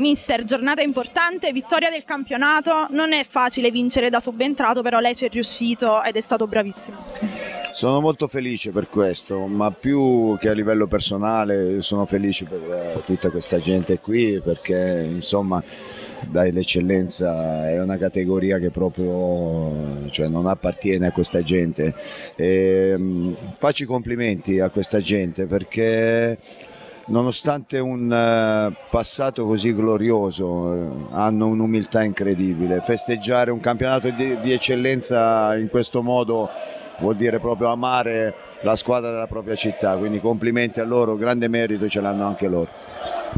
Mister, giornata importante, vittoria del campionato. Non è facile vincere da subentrato, però lei ci è riuscito ed è stato bravissimo. Sono molto felice per questo, ma più che a livello personale sono felice per eh, tutta questa gente qui perché insomma l'eccellenza è una categoria che proprio cioè, non appartiene a questa gente. E, mm, faccio i complimenti a questa gente perché nonostante un eh, passato così glorioso, eh, hanno un'umiltà incredibile. Festeggiare un campionato di, di, eccellenza in questo modo vuol dire proprio amare la squadra della propria città, quindi complimenti a loro, grande merito ce l'hanno anche loro.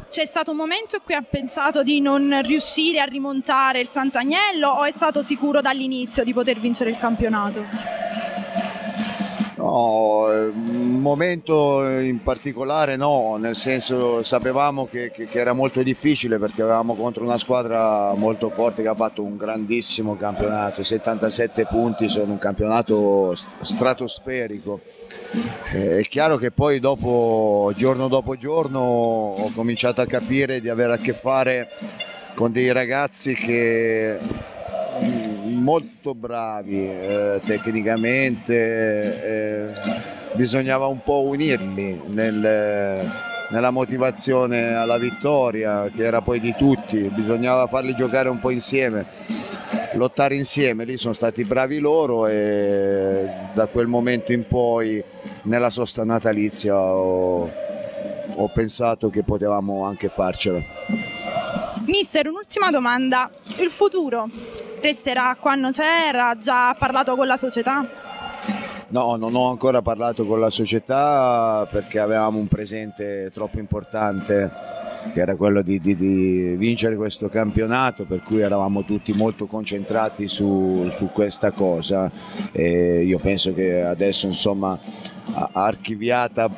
C'è stato un momento in cui ha pensato di non riuscire a rimontare il Sant'Agnello o è stato sicuro dall'inizio di poter vincere il campionato? No, un momento in particolare no, nel senso sapevamo che, che, che, era molto difficile perché avevamo contro una squadra molto forte che ha fatto un grandissimo campionato, 77 punti sono un campionato stratosferico. Eh, è chiaro che poi dopo, giorno dopo giorno ho cominciato a capire di avere a che fare con dei ragazzi che molto bravi eh, tecnicamente, eh, bisognava un po' unirli nel, nella motivazione alla vittoria che era poi di tutti, bisognava farli giocare un po' insieme, lottare insieme, lì sono stati bravi loro e da quel momento in poi nella sosta natalizia ho, ho pensato che potevamo anche farcela. Mister, un'ultima domanda. Il futuro resterà quando c'era? Già parlato con la società? No, non ho ancora parlato con la società perché avevamo un presente troppo importante che era quello di, di, di vincere questo campionato per cui eravamo tutti molto concentrati su, su questa cosa. E io penso che adesso insomma archiviata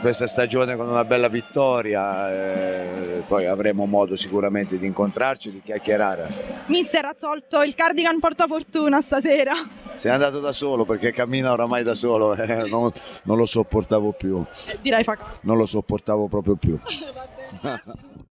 questa stagione con una bella vittoria eh, poi avremo modo sicuramente di incontrarci di chiacchierare. Mister ha tolto il cardigan portafortuna stasera se è andato da solo perché cammina oramai da solo eh, non, non, lo sopportavo più. Direi fa non lo sopportavo proprio più